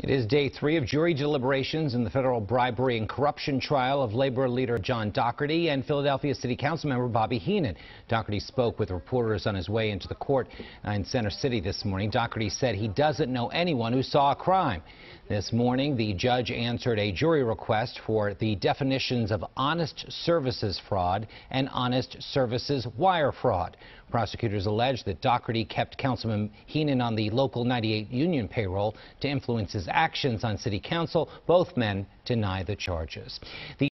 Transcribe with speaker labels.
Speaker 1: It is day three of jury deliberations in the federal bribery and corruption trial of labor leader John Dougherty and Philadelphia City Council member Bobby Henon. Dougherty spoke with reporters on his way into the court in Center City this morning. Dougherty said he doesn't know anyone who saw a crime. This morning, the judge answered a jury request for the definitions of honest services fraud and honest services wire fraud. Prosecutors allege that Dougherty kept Councilman Henon on the local 98 union payroll to influence actions on city council. Both men deny the charges. The